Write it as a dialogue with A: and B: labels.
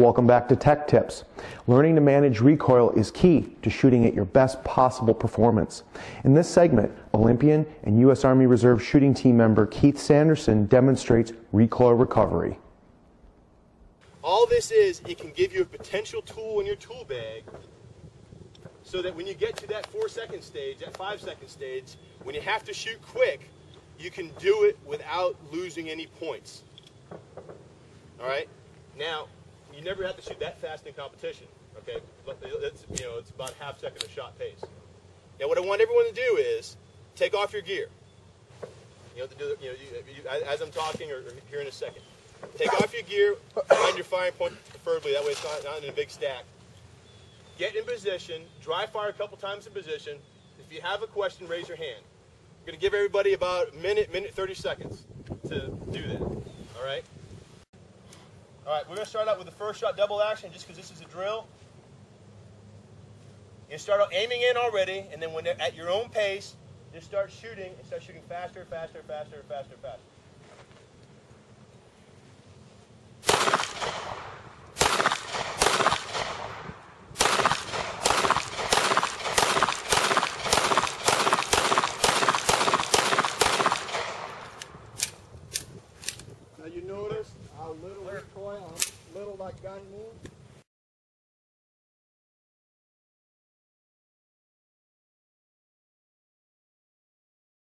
A: Welcome back to Tech Tips. Learning to manage recoil is key to shooting at your best possible performance. In this segment, Olympian and U.S. Army Reserve shooting team member Keith Sanderson demonstrates recoil recovery.
B: All this is, it can give you a potential tool in your tool bag so that when you get to that four second stage, that five second stage, when you have to shoot quick, you can do it without losing any points. All right? Now, you never have to shoot that fast in competition. Okay? It's, you know, it's about half second of shot pace. Now, what I want everyone to do is take off your gear. You know, to do, you know you, you, as I'm talking or, or here in a second. Take off your gear, find your firing point preferably, that way it's not, not in a big stack. Get in position, dry fire a couple times in position. If you have a question, raise your hand. I'm going to give everybody about a minute, minute 30 seconds to do that. All right? All right, we're going to start out with the first shot double action just because this is a drill. You start out aiming in already, and then when they're at your own pace, just start shooting and start shooting faster, faster, faster, faster, faster.
C: How little recoil, little that gun moves?